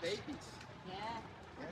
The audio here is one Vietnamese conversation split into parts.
babies. Yeah. Yeah.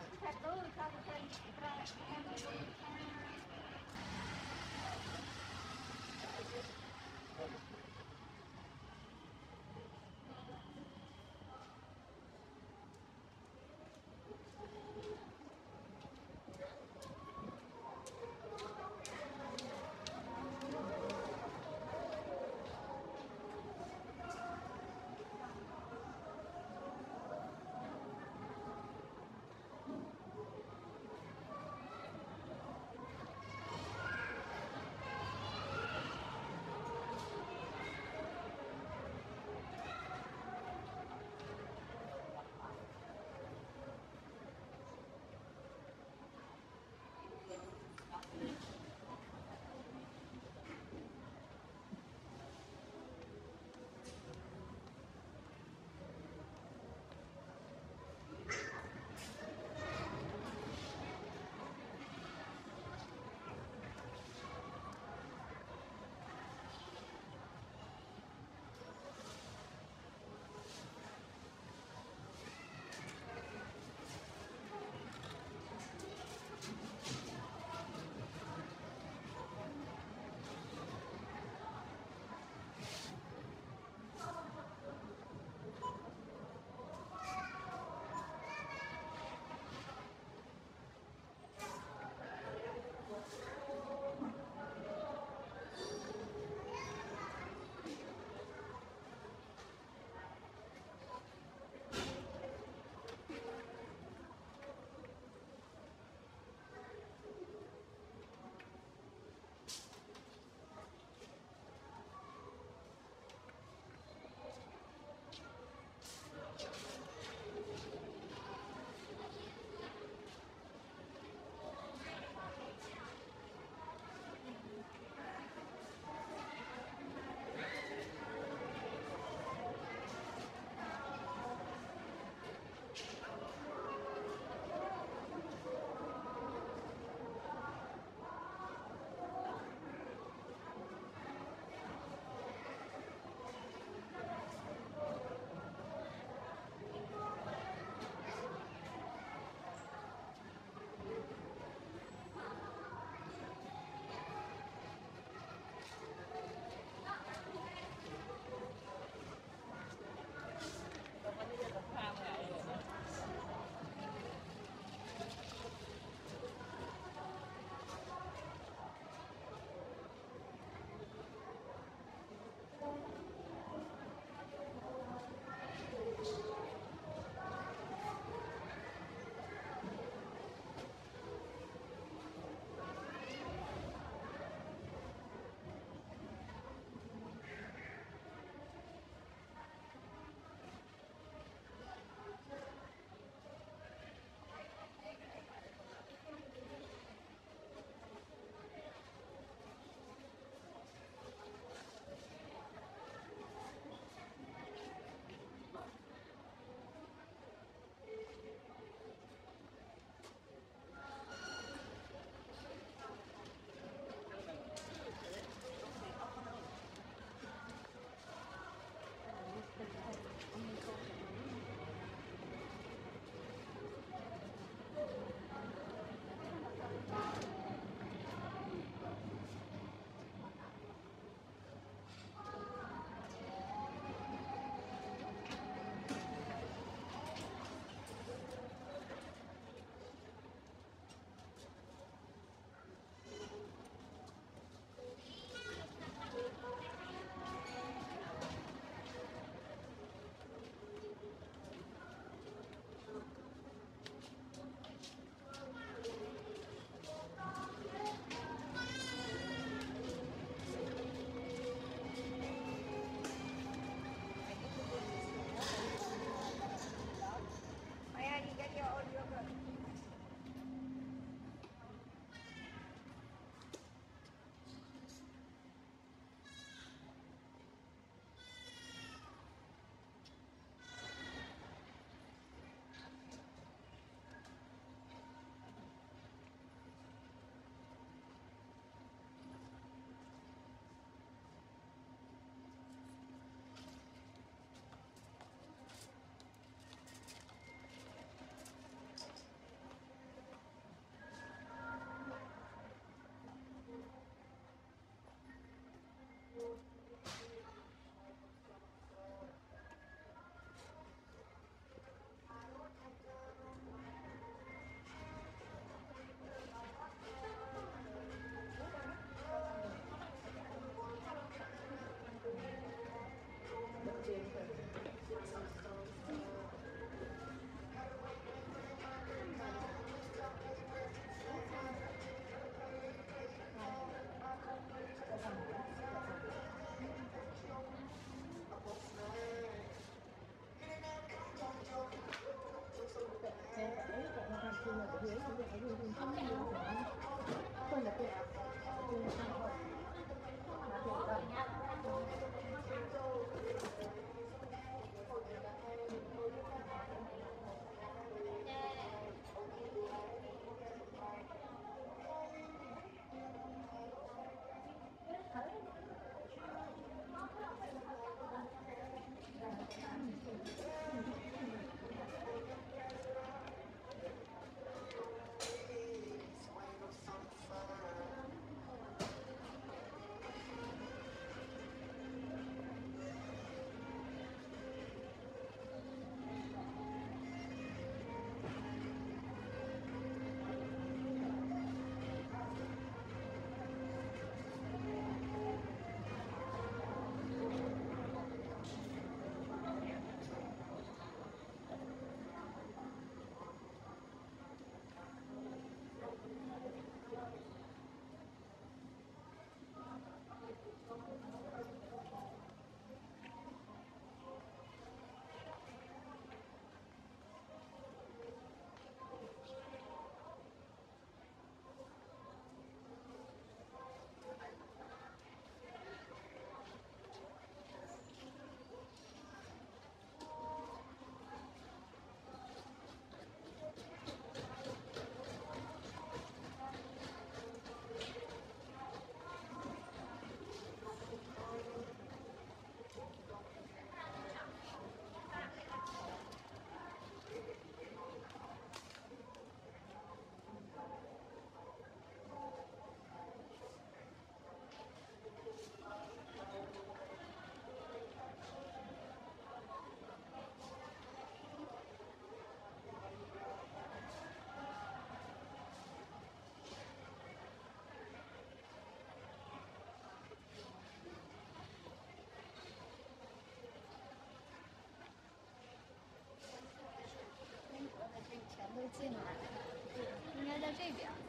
进来，应该在这边。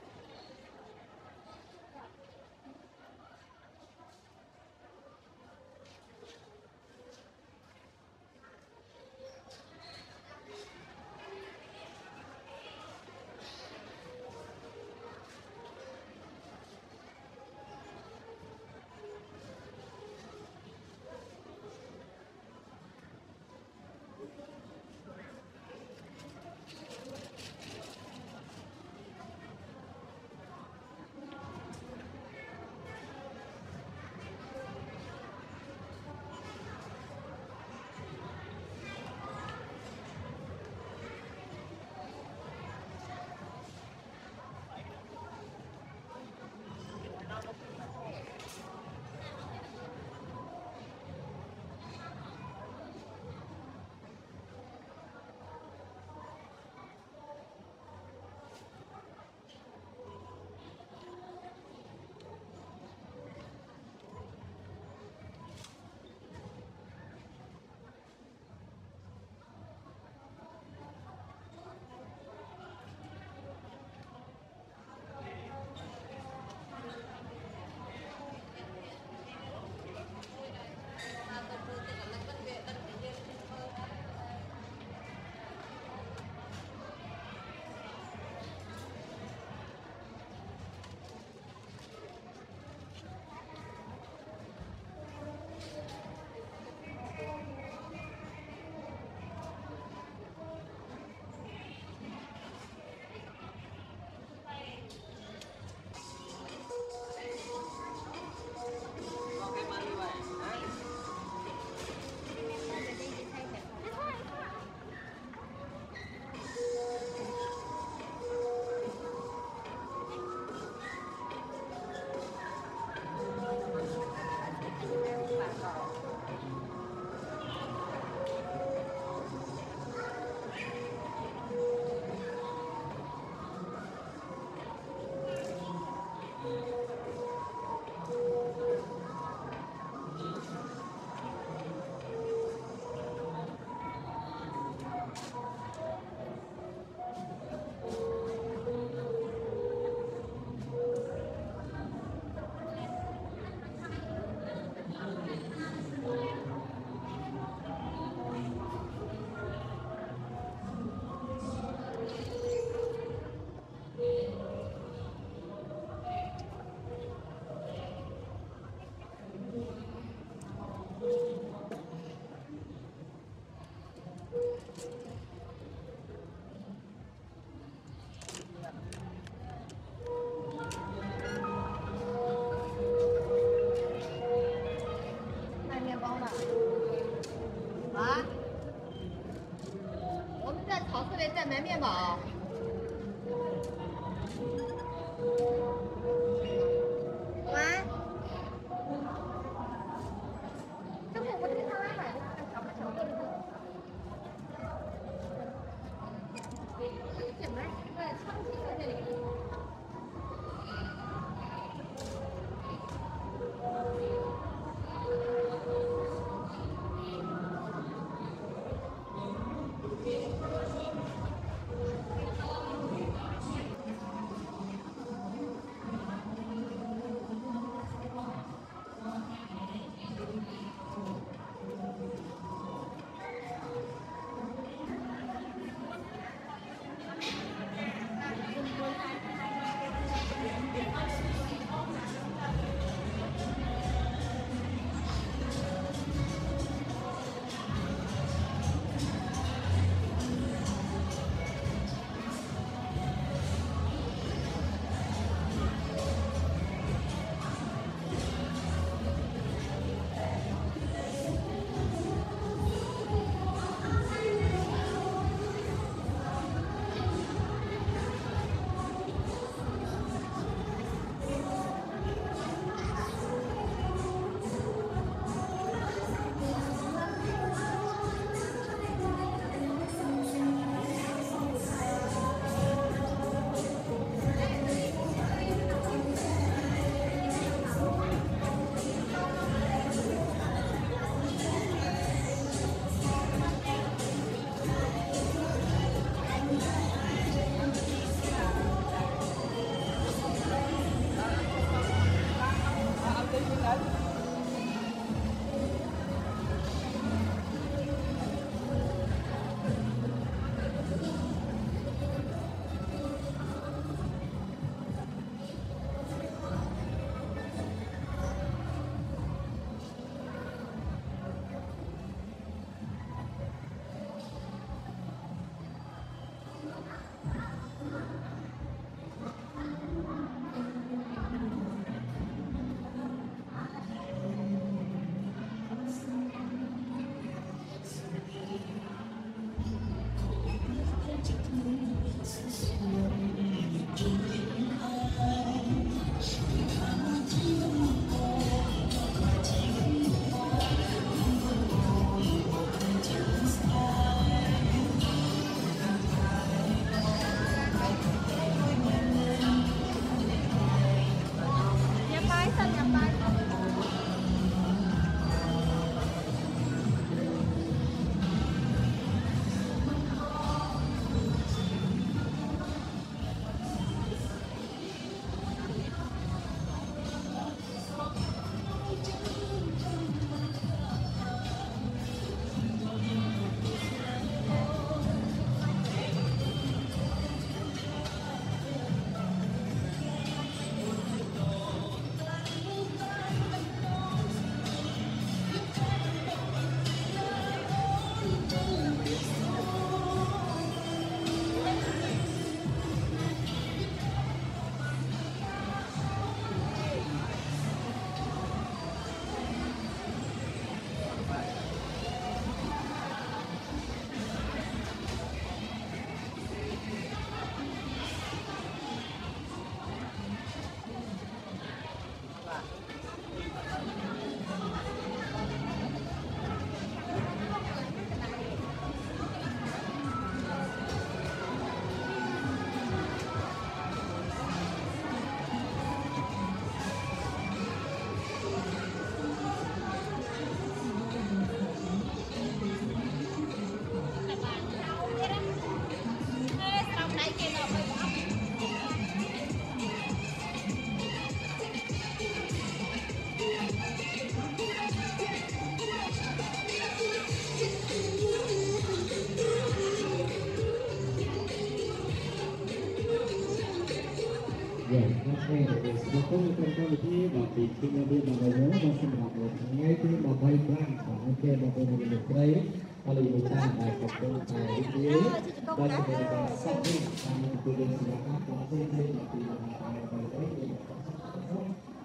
Dạ, nó quen được rồi. Nó có một con cái thế và bị khi nó biết là người nhớ nó sinh hoạt một ngay cái mà bay ra và nó kêu là tôi mình được đấy. Và lời người ta là một con tài như thế. Và cho nên là sau khi ta mình cứ lên sinh hoạt và tôi đây là vì là tài và đấy thì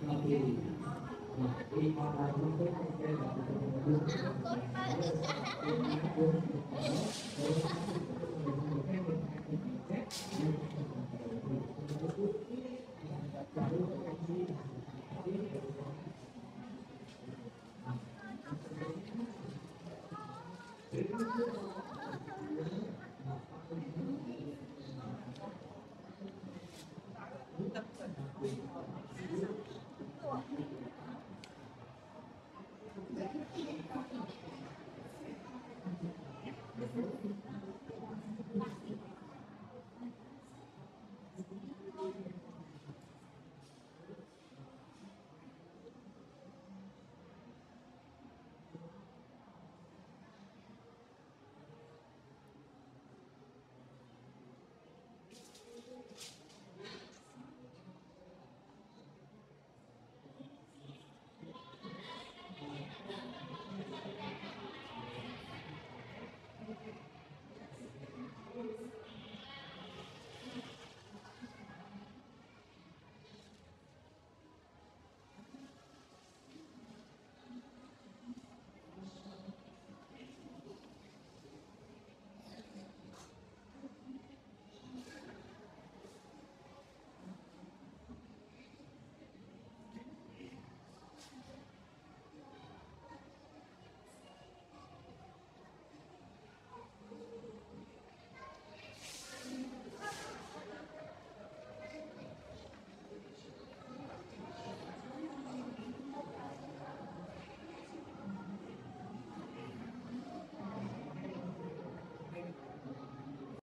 là vì là khi mà ta không có cái cái là tôi mình được.